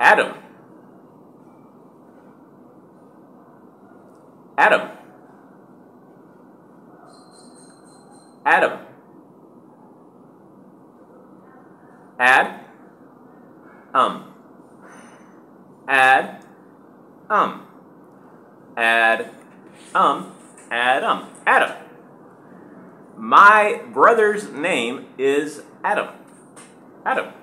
Adam. Adam. Adam. Add. Um. Add. Um. Add. Um. Add. Um. Adam. My brother's name is Adam. Adam.